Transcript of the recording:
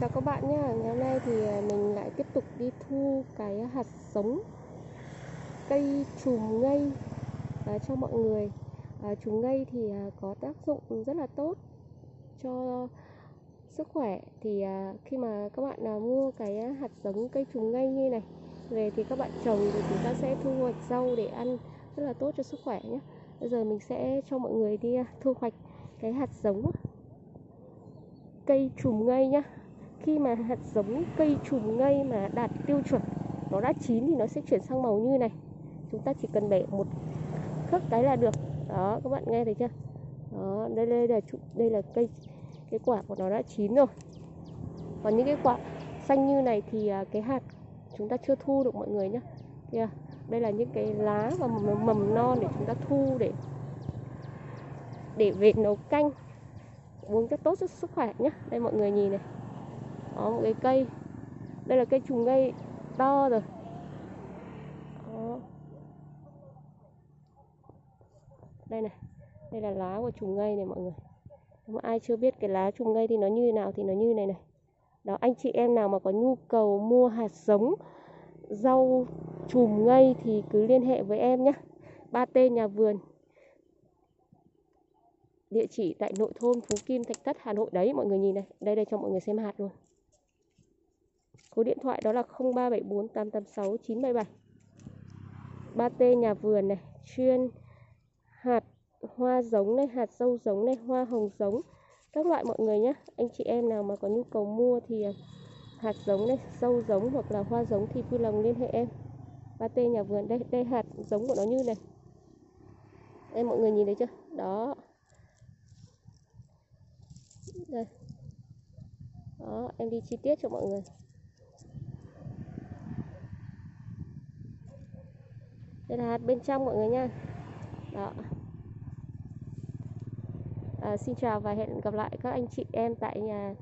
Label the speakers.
Speaker 1: Chào các bạn nhé, ngày hôm nay thì à, mình lại tiếp tục đi thu cái hạt giống cây trùm ngây à, cho mọi người. À, Trùm ngây thì à, có tác dụng rất là tốt cho sức khỏe. Thì à, khi mà các bạn à, mua cái hạt giống cây trùm ngây như này về thì các bạn trồng thì chúng ta sẽ thu hoạch rau để ăn rất là tốt cho sức khỏe nhé Bây giờ mình sẽ cho mọi người đi à, thu hoạch cái hạt giống cây trùm ngây nhá khi mà hạt giống cây trùm ngây mà đạt tiêu chuẩn nó đã chín thì nó sẽ chuyển sang màu như này. Chúng ta chỉ cần bẻ một khớp cái là được. Đó các bạn nghe thấy chưa? Đó đây đây là đây là cây cái quả của nó đã chín rồi. Còn những cái quả xanh như này thì à, cái hạt chúng ta chưa thu được mọi người nhé Kìa, đây là những cái lá và mầm, mầm non để chúng ta thu để để về nấu canh uống cho tốt cho sức khỏe nhé đây mọi người nhìn này đó một cái cây. Đây là cây trùng ngây to rồi. Đó. đây này. Đây là lá của trùng ngây này mọi người. Nếu mà ai chưa biết cái lá trùng ngây thì nó như thế nào thì nó như này này. Đó, anh chị em nào mà có nhu cầu mua hạt giống rau trùm ngây thì cứ liên hệ với em nhé ba tên nhà vườn. Địa chỉ tại nội thôn Phú Kim, Thạch Thất, Hà Nội. Đấy, mọi người nhìn này. Đây đây cho mọi người xem hạt luôn số điện thoại đó là 0374 886 977 ba t nhà vườn này, chuyên hạt hoa giống này, hạt dâu giống này, hoa hồng giống. Các loại mọi người nhé anh chị em nào mà có nhu cầu mua thì à, hạt giống này, dâu giống hoặc là hoa giống thì vui lòng liên hệ em. Ba t nhà vườn đây đây hạt giống của nó như này. Đây, mọi người nhìn thấy chưa? Đó. Đây. Đó, em đi chi tiết cho mọi người. Đây là hạt bên trong mọi người nha. Đó. À, xin chào và hẹn gặp lại các anh chị em tại nhà